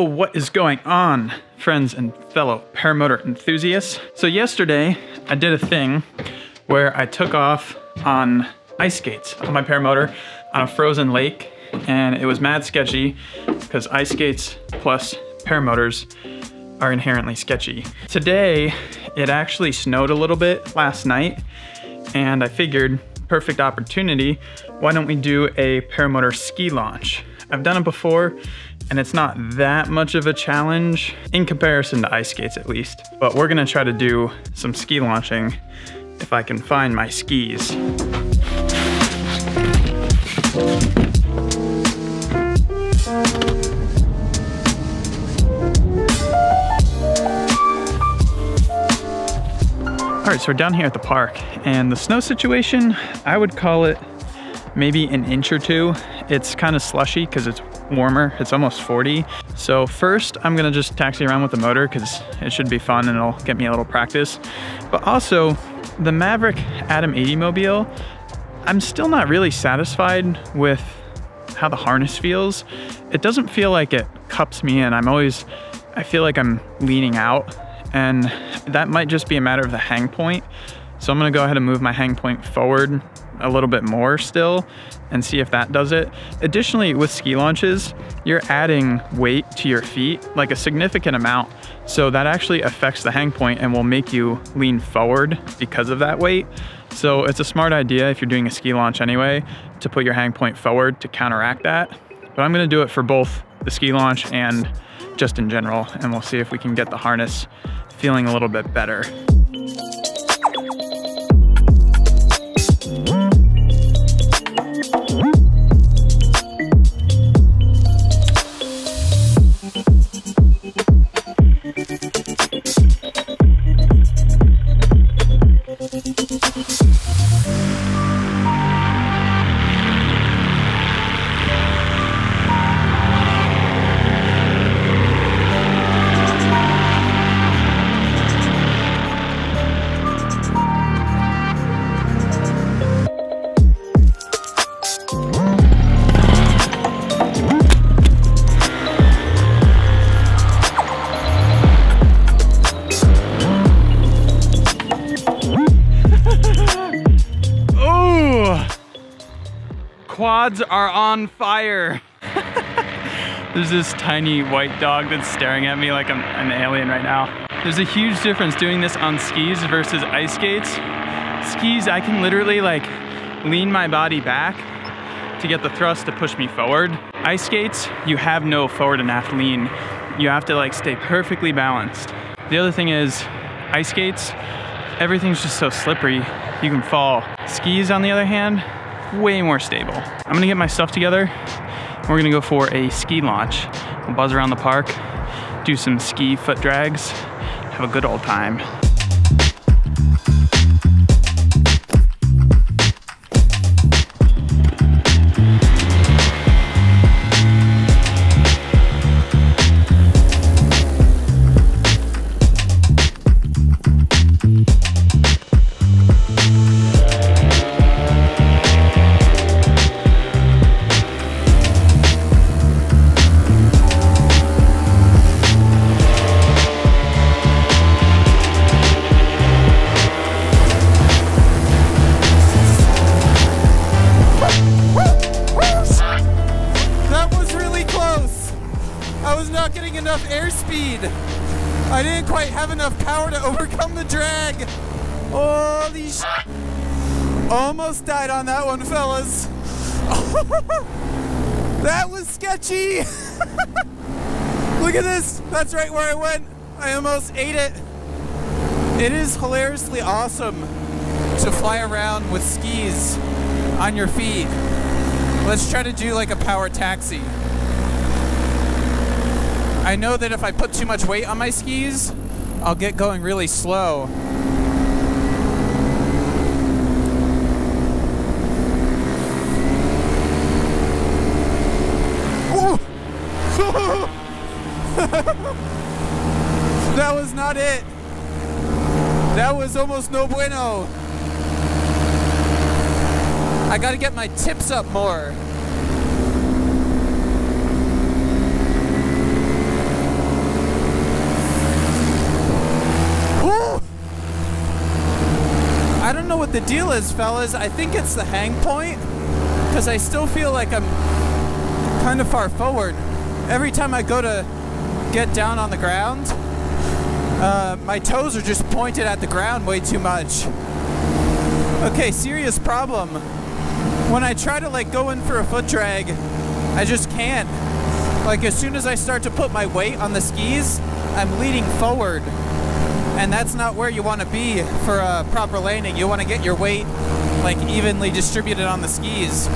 What is going on, friends and fellow paramotor enthusiasts? So yesterday, I did a thing where I took off on ice skates on my paramotor on a frozen lake, and it was mad sketchy because ice skates plus paramotors are inherently sketchy. Today, it actually snowed a little bit last night, and I figured perfect opportunity, why don't we do a paramotor ski launch? I've done it before, and it's not that much of a challenge in comparison to ice skates at least. But we're gonna try to do some ski launching if I can find my skis. All right, so we're down here at the park and the snow situation, I would call it maybe an inch or two. It's kind of slushy because it's warmer. It's almost 40. So first I'm gonna just taxi around with the motor because it should be fun and it'll get me a little practice. But also the Maverick Atom 80 Mobile, I'm still not really satisfied with how the harness feels. It doesn't feel like it cups me in. I'm always, I feel like I'm leaning out and that might just be a matter of the hang point. So I'm gonna go ahead and move my hang point forward a little bit more still and see if that does it. Additionally, with ski launches, you're adding weight to your feet, like a significant amount. So that actually affects the hang point and will make you lean forward because of that weight. So it's a smart idea if you're doing a ski launch anyway, to put your hang point forward to counteract that. But I'm gonna do it for both the ski launch and just in general, and we'll see if we can get the harness feeling a little bit better. Are on fire. There's this tiny white dog that's staring at me like I'm an alien right now. There's a huge difference doing this on skis versus ice skates. Skis, I can literally like lean my body back to get the thrust to push me forward. Ice skates, you have no forward and aft lean. You have to like stay perfectly balanced. The other thing is ice skates, everything's just so slippery, you can fall. Skis on the other hand, way more stable. I'm gonna get my stuff together. We're gonna go for a ski launch. We'll buzz around the park, do some ski foot drags, have a good old time. Power to overcome the drag. Holy sh! Almost died on that one, fellas. that was sketchy. Look at this. That's right where I went. I almost ate it. It is hilariously awesome to fly around with skis on your feet. Let's try to do like a power taxi. I know that if I put too much weight on my skis, I'll get going really slow. that was not it. That was almost no bueno. I gotta get my tips up more. I don't know what the deal is, fellas. I think it's the hang point because I still feel like I'm kind of far forward. Every time I go to get down on the ground, uh, my toes are just pointed at the ground way too much. Okay, serious problem. When I try to like go in for a foot drag, I just can't. Like as soon as I start to put my weight on the skis, I'm leaning forward. And that's not where you want to be for a proper landing. You want to get your weight like evenly distributed on the skis.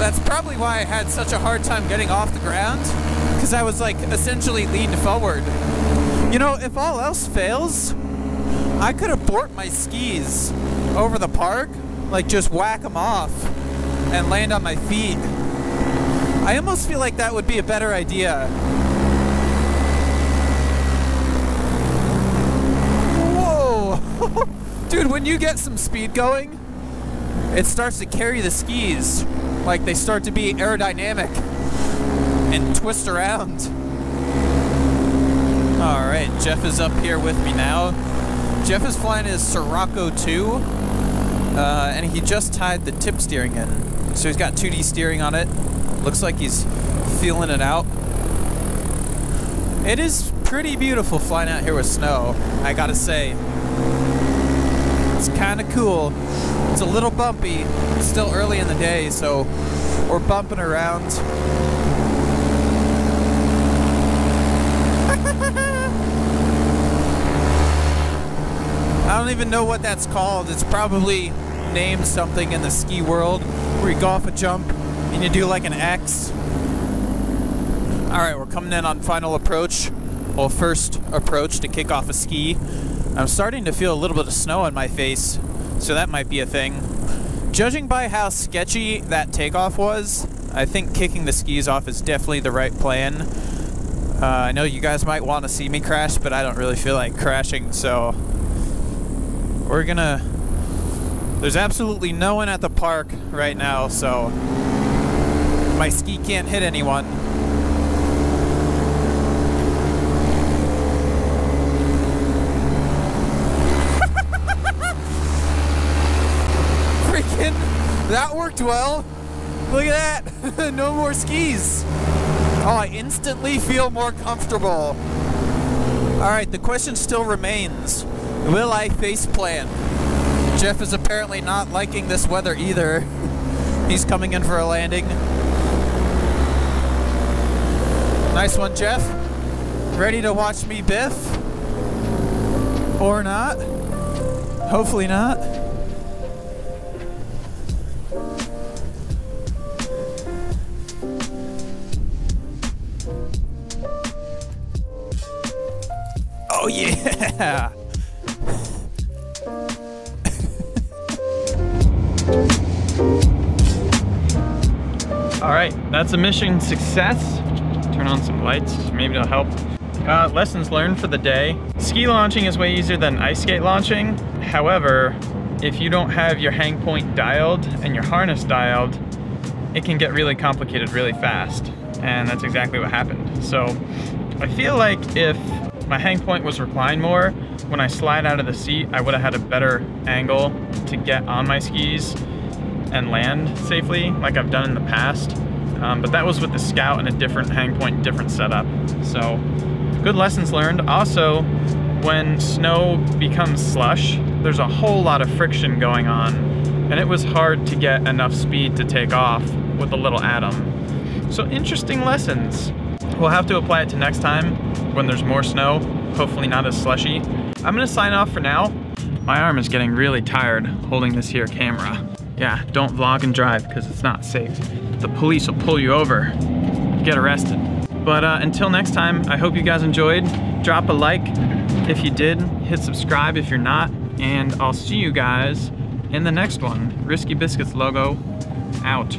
That's probably why I had such a hard time getting off the ground because I was like essentially leaned forward. You know, if all else fails, I could abort my skis over the park, like just whack them off and land on my feet. I almost feel like that would be a better idea. When you get some speed going, it starts to carry the skis. Like they start to be aerodynamic and twist around. All right, Jeff is up here with me now. Jeff is flying his Sirocco 2, uh, and he just tied the tip steering in. So he's got 2D steering on it. Looks like he's feeling it out. It is pretty beautiful flying out here with snow, I gotta say. It's kind of cool. It's a little bumpy. It's still early in the day, so we're bumping around. I don't even know what that's called. It's probably named something in the ski world where you go off a jump and you do like an X. All right, we're coming in on final approach. Well, first approach to kick off a ski. I'm starting to feel a little bit of snow on my face, so that might be a thing. Judging by how sketchy that takeoff was, I think kicking the skis off is definitely the right plan. Uh, I know you guys might want to see me crash, but I don't really feel like crashing, so we're gonna. There's absolutely no one at the park right now, so my ski can't hit anyone. That worked well. Look at that. no more skis. Oh, I instantly feel more comfortable. All right, the question still remains. Will I face plant? Jeff is apparently not liking this weather either. He's coming in for a landing. Nice one, Jeff. Ready to watch me biff? Or not? Hopefully not. Oh yeah! All right, that's a mission success. Turn on some lights, maybe it'll help. Uh, lessons learned for the day. Ski launching is way easier than ice skate launching. However, if you don't have your hang point dialed and your harness dialed, it can get really complicated really fast. And that's exactly what happened. So I feel like my hang point was reclined more, when I slide out of the seat, I would have had a better angle to get on my skis and land safely like I've done in the past. Um, but that was with the Scout and a different hang point, different setup. So good lessons learned. Also, when snow becomes slush, there's a whole lot of friction going on and it was hard to get enough speed to take off with a little atom. So interesting lessons. We'll have to apply it to next time when there's more snow, hopefully not as slushy. I'm gonna sign off for now. My arm is getting really tired holding this here camera. Yeah, don't vlog and drive because it's not safe. The police will pull you over, get arrested. But uh, until next time, I hope you guys enjoyed. Drop a like if you did, hit subscribe if you're not, and I'll see you guys in the next one. Risky Biscuits logo out.